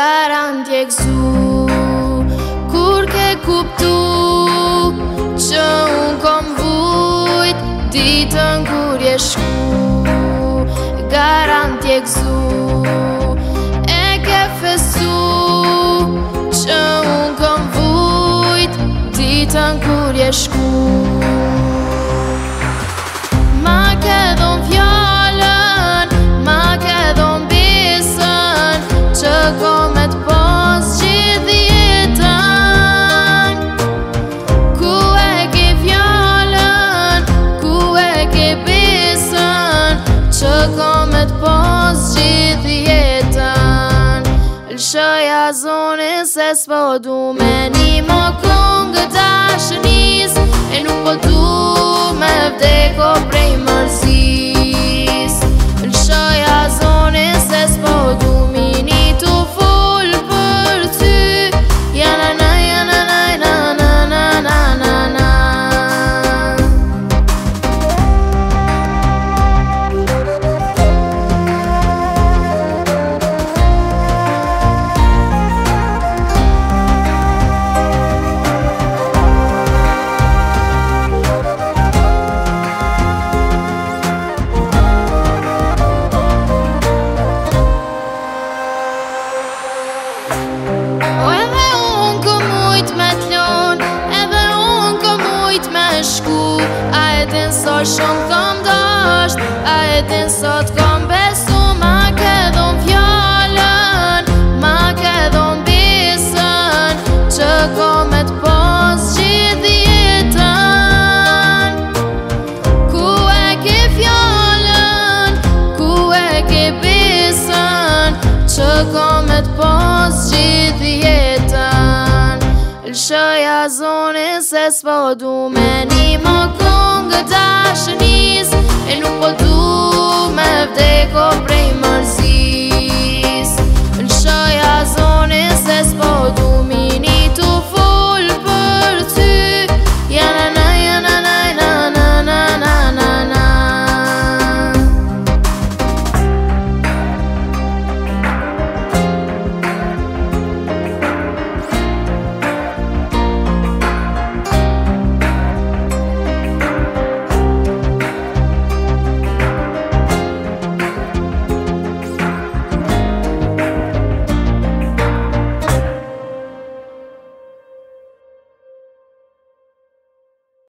garan t'je gzu Kur ke kuptu Që unë kom vujt Ditën kur je shku Garan t'je gzu E ke fesu Që unë kom vujt Ditën kur je shku Ma ke شاید از اون سس با دومنی ما کنگ shumë të më dasht A e din sot kom besu Ma ke dhëm fjallën Ma ke dhëm disën Që kom e të posë gjithjetën Ku e ke fjallën Ku e ke bisën Që kom e të posë jetën Lëshëja zonin se s'po du me një më kongë Dashëni